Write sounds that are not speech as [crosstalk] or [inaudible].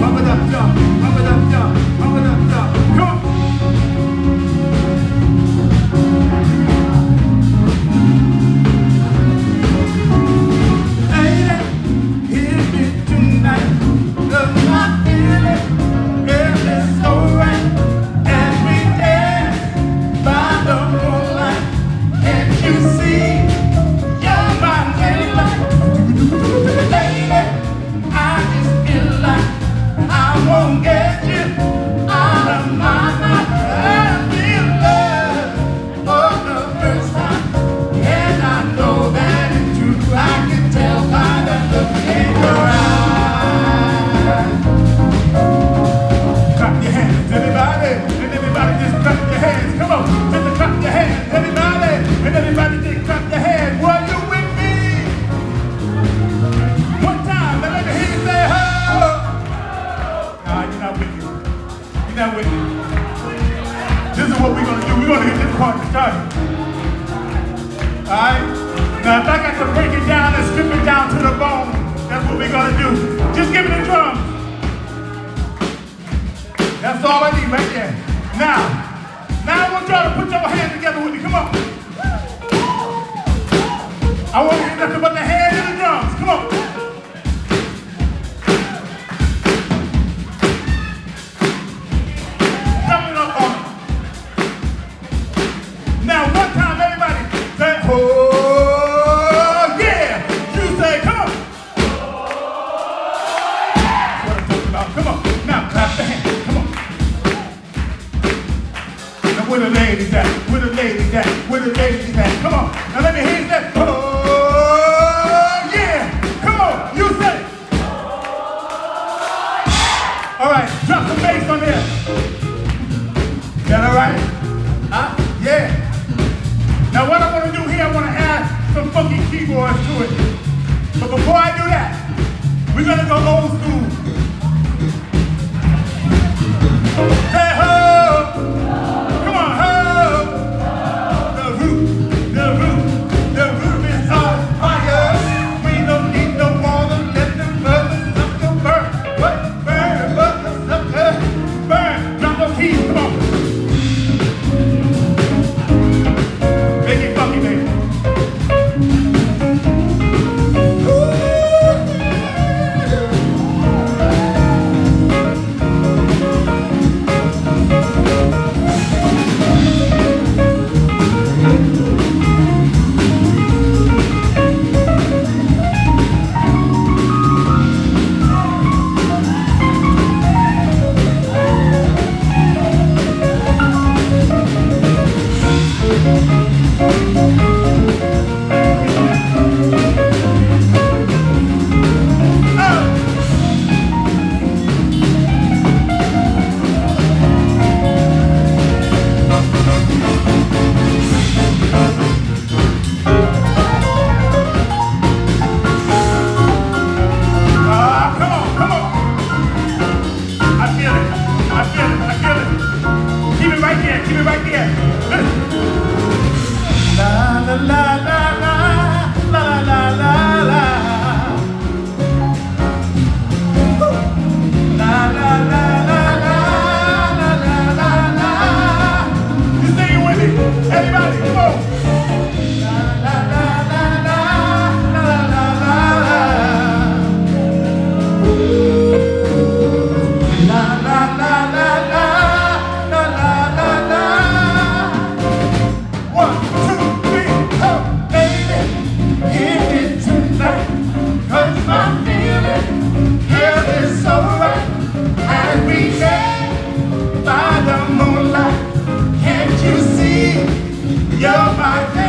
Papa Dapta, Papa Dapta, Papa Dapta. Everybody, and everybody just clap your hands. Come on. I want to hear nothing but the hand and the drums. Come on. Coming up on. Now one time everybody say, oh yeah. You say, come on. That's what I'm talking about. Come on. Now clap the hand. Come on. Now where the ladies at? Where the ladies at? Where the ladies at? Come on. Now let me hear that. Hold on. All right, drop some bass on there. Is that all right? Huh? Yeah. Now what I want to do here, I want to add some funky keyboards to it. Keep it right there. [laughs] La la la la. my